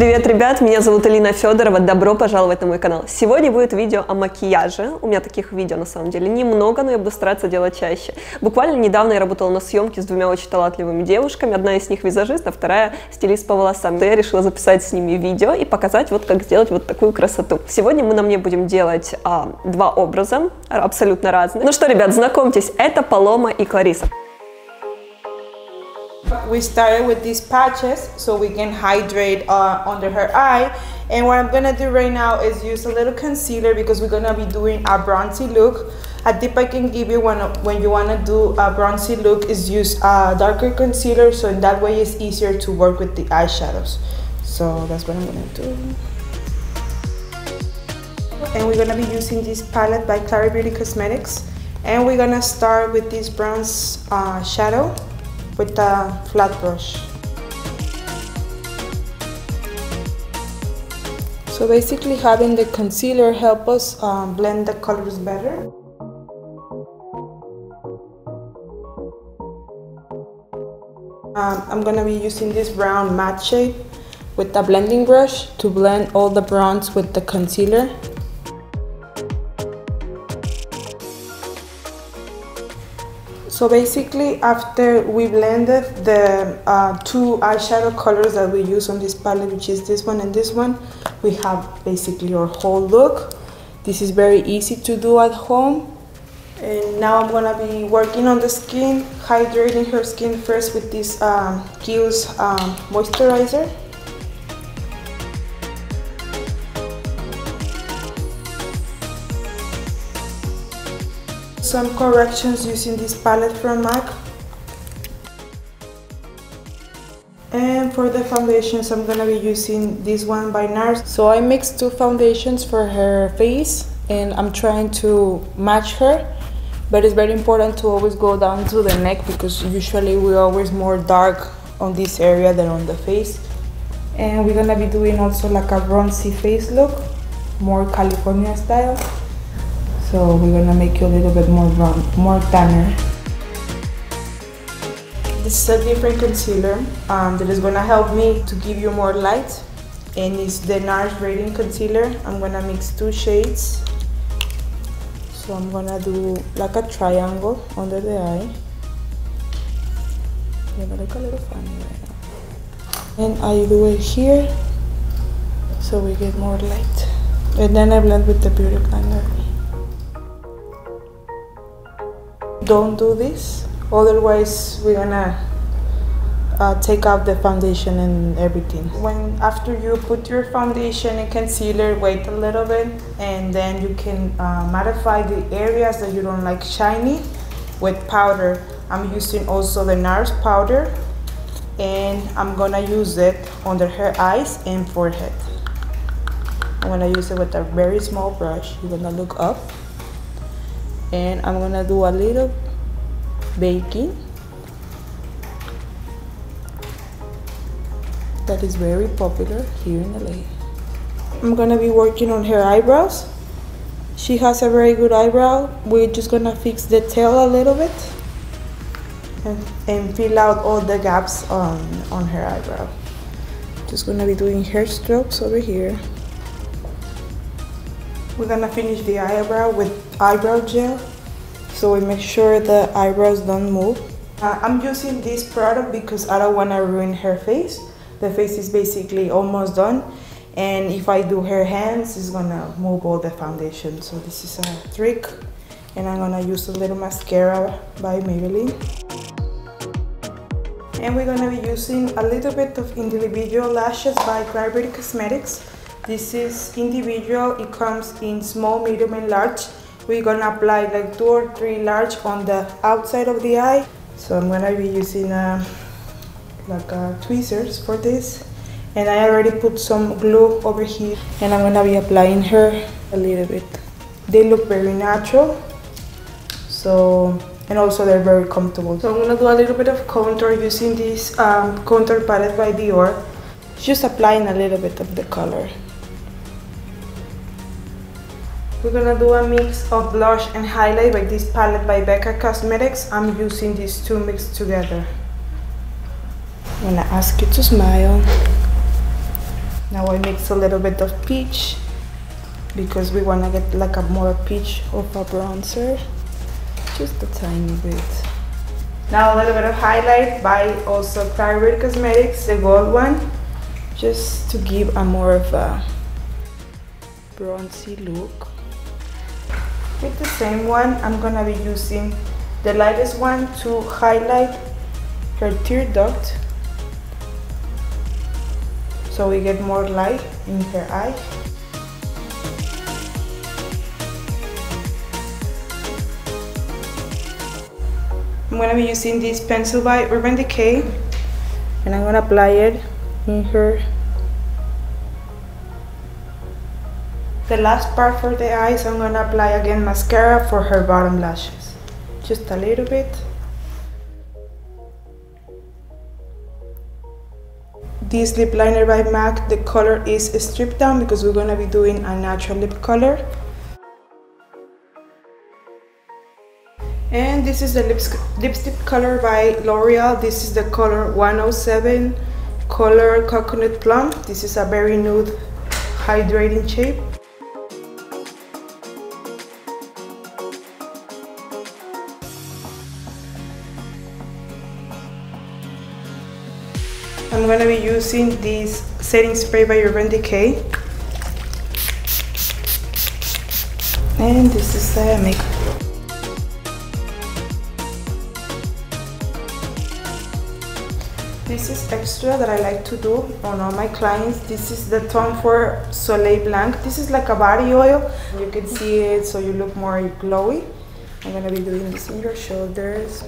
Привет, ребят! Меня зовут Алина Федорова. Добро пожаловать на мой канал. Сегодня будет видео о макияже. У меня таких видео на самом деле немного, но я буду стараться делать чаще. Буквально недавно я работала на съемке с двумя очень талантливыми девушками. Одна из них визажист, а вторая стилист по волосам. Я решила записать с ними видео и показать, вот как сделать вот такую красоту. Сегодня мы на мне будем делать а, два образа, абсолютно разные. Ну что, ребят, знакомьтесь, это Палома и Клариса. We started with these patches so we can hydrate uh, under her eye. And what I'm gonna do right now is use a little concealer because we're gonna be doing a bronzy look. A tip I can give you when, when you wanna do a bronzy look is use a darker concealer so in that way it's easier to work with the eyeshadows. So that's what I'm gonna do. And we're gonna be using this palette by Clara Beauty Cosmetics. And we're gonna start with this bronze uh, shadow with a flat brush. So basically having the concealer help us um, blend the colors better. Um, I'm gonna be using this brown matte shade with a blending brush to blend all the browns with the concealer So basically after we blended the uh, two eyeshadow colors that we use on this palette, which is this one and this one, we have basically our whole look. This is very easy to do at home. And now I'm gonna be working on the skin, hydrating her skin first with this um, Kiehl's um, moisturizer. Some corrections using this palette from MAC. And for the foundations, I'm gonna be using this one by NARS. So I mixed two foundations for her face and I'm trying to match her. But it's very important to always go down to the neck because usually we're always more dark on this area than on the face. And we're gonna be doing also like a bronzy face look, more California style. So we're gonna make you a little bit more brown, more tanner. This is a different concealer um, that is gonna help me to give you more light. And it's the NARS Radiant Concealer. I'm gonna mix two shades. So I'm gonna do like a triangle under the eye. They look a little funny right now. And I do it here so we get more light. And then I blend with the beauty blender. Don't do this otherwise we're gonna uh, take out the foundation and everything. When after you put your foundation and concealer wait a little bit and then you can uh, mattify the areas that you don't like shiny with powder. I'm using also the NARS powder and I'm gonna use it under her eyes and forehead. I'm gonna use it with a very small brush. You're gonna look up and I'm gonna do a little baking that is very popular here in LA. I'm gonna be working on her eyebrows. She has a very good eyebrow. We're just gonna fix the tail a little bit and, and fill out all the gaps on, on her eyebrow. Just gonna be doing hair strokes over here. We're gonna finish the eyebrow with eyebrow gel so we make sure the eyebrows don't move. Uh, I'm using this product because I don't want to ruin her face. The face is basically almost done and if I do her hands it's gonna move all the foundation. So this is a trick and I'm gonna use a little mascara by Maybelline. And we're gonna be using a little bit of individual lashes by Clara Beauty Cosmetics. This is individual, it comes in small, medium and large. We're gonna apply like two or three large on the outside of the eye. So I'm gonna be using a, uh, like a uh, tweezers for this. And I already put some glue over here. And I'm gonna be applying her a little bit. They look very natural. So, and also they're very comfortable. So I'm gonna do a little bit of contour using this um, contour palette by Dior. Just applying a little bit of the color. We're gonna do a mix of blush and highlight by this palette by Becca Cosmetics. I'm using these two mixed together. I'm gonna ask you to smile. Now I mix a little bit of peach because we want to get like a more peach of a bronzer. Just a tiny bit. Now a little bit of highlight by also Clara Beauty Cosmetics, the gold one, just to give a more of a bronzy look. With the same one, I'm gonna be using the lightest one to highlight her tear duct so we get more light in her eye. I'm to be using this pencil by Urban Decay and I'm to apply it in her the last part for the eyes I'm to apply again mascara for her bottom lashes. Just a little bit. This lip liner by MAC the color is stripped down because we're to be doing a natural lip color. And this is the lips lipstick color by L'Oreal. This is the color 107 color coconut plum. This is a very nude hydrating shape I'm gonna be using this setting spray by Urban Decay and this is the makeup This is extra that I like to do on all my clients. This is the Tom Ford Soleil Blanc. This is like a body oil. You can see it so you look more glowy. I'm gonna be doing this in your shoulders.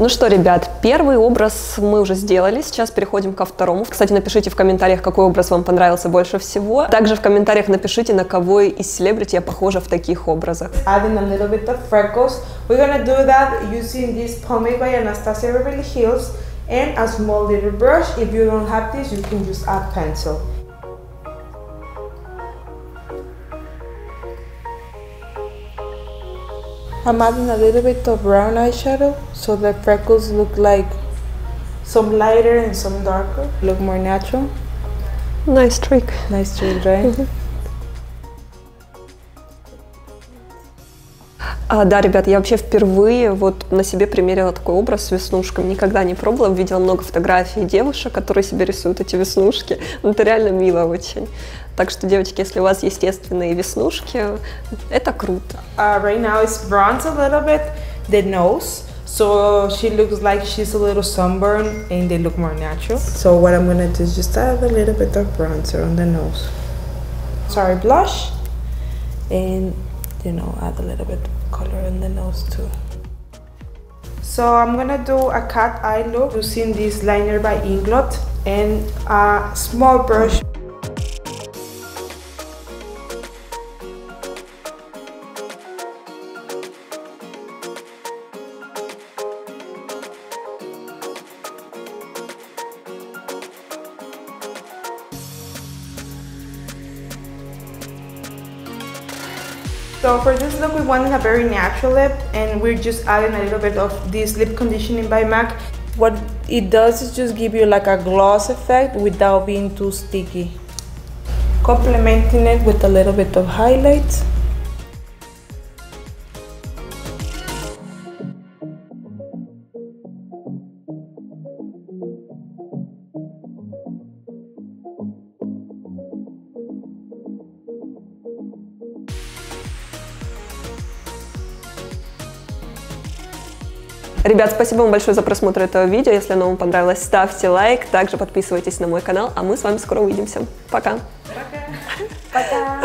Ну что, ребят, первый образ мы уже сделали, сейчас переходим ко второму. Кстати, напишите в комментариях, какой образ вам понравился больше всего. Также в комментариях напишите, на кого из селебрити я похожа в таких образах. And a small little brush. If you don't have this, you can just add pencil. I'm adding a little bit of brown eyeshadow so the freckles look like some lighter and some darker. Look more natural. Nice trick. Nice trick, right? Mm-hmm. А, да, ребят, я вообще впервые вот на себе примерила такой образ с веснушками. Никогда не пробовала, видела много фотографий девушек, которые себе рисуют эти веснушки. Ну, это реально мило очень. Так что, девочки, если у вас естественные веснушки, это круто. Uh, right now it's bronze a little bit, the nose. So she looks like she's a little sunburned and they look more natural. So what I'm gonna do is just add a little bit of bronzer on the nose. Sorry, blush. And you know, add a little bit of color in the nose too. So I'm gonna do a cat eye look using this liner by Inglot and a small brush. So for this look we wanted a very natural lip and we're just adding a little bit of this lip conditioning by MAC. What it does is just give you like a gloss effect without being too sticky. complementing it with a little bit of highlights. Ребят, спасибо вам большое за просмотр этого видео. Если оно вам понравилось, ставьте лайк. Также подписывайтесь на мой канал. А мы с вами скоро увидимся. Пока. Пока.